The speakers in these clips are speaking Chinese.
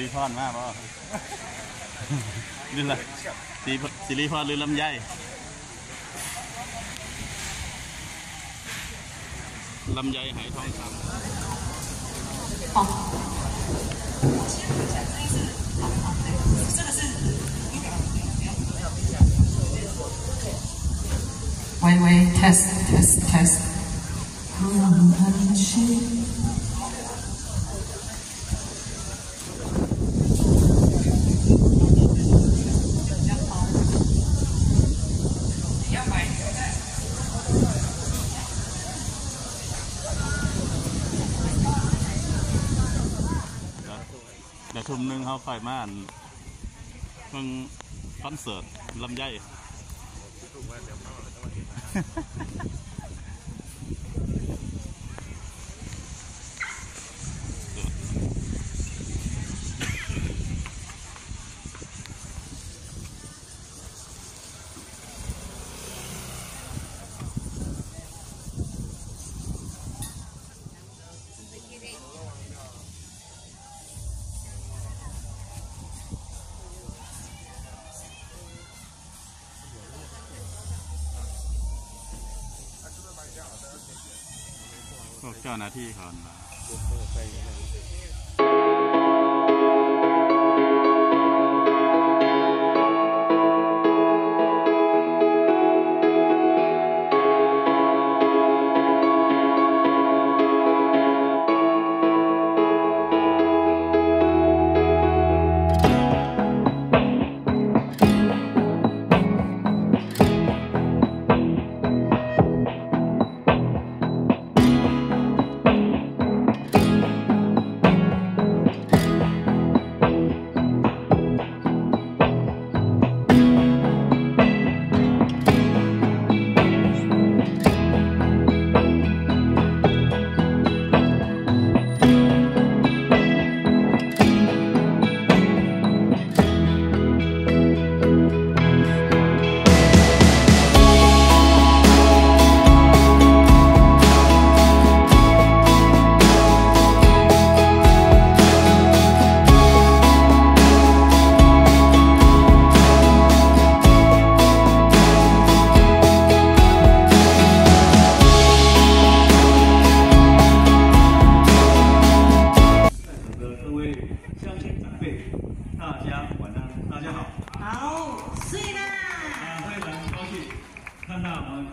รีส์พอนมากพ่อลื่นละซีซีรีส์พอนลื่นลำไยลำไยหายทองคำไว้ไว้ test test test， เดี๋ยวทุ่มหนึงเขาค่อยมาอันเพิ่งคอนเสิร์ตลำไย วกเจ้าหน้าที่เขาน่ะ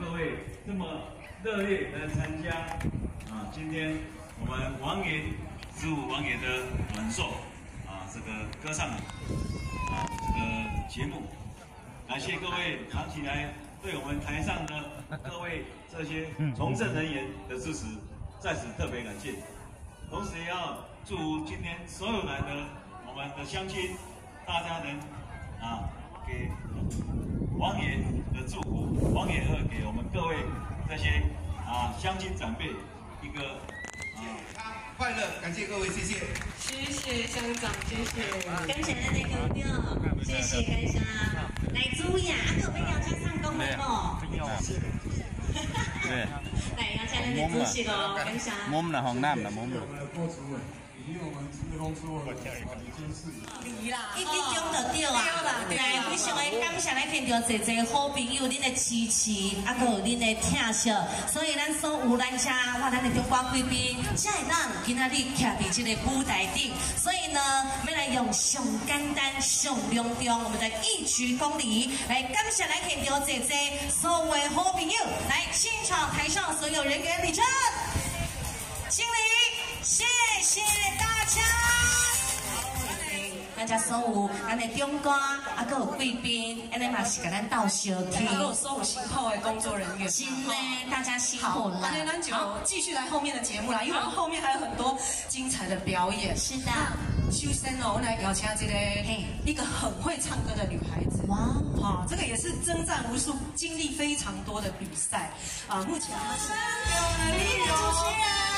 各位这么热烈的参加啊，今天我们王爷十五王爷的短寿啊，这个歌唱啊这个节目，感谢各位长期来对我们台上的各位这些从政人员的支持，在此特别感谢。同时也要祝福今天所有来的我们的乡亲，大家能啊给王爷的祝福，王爷鹤给我们各位这些啊乡亲长辈一个啊。快乐，感谢各位，谢谢，谢谢乡长，谢谢，感谢恁的光，谢谢，感谢，来煮呀，阿哥要吃上功仔馍，谢谢，来要吃恁的恭喜咯，感谢，馍，红南，因为我们陈志忠做了一件事，啦，一定钟得对啊，来，非常的感谢来听到姐姐好朋友恁的支持，啊，还有恁的疼惜，所以咱所有咱家，哇，咱的中华贵宾，才咱今仔日徛伫这个舞台顶，所以呢，要来用上简单、上隆重，我们的一曲功里，来感谢来听到姐姐所有的好朋友，来现场台上所有人员，李晨，经理。谢谢。大家。大家所有咱的中官，啊，还有贵宾，安尼嘛是给咱道小天。还有所有辛苦的工作人员。真的，大家辛苦，了。那那咱就继续来后面的节目啦，因为我们后面还有很多精彩的表演。是的，修身哦，我来邀请这个嘿一个很会唱歌的女孩子。哇，好，这个也是征战无数，经历非常多的比赛啊。目前她是主持人，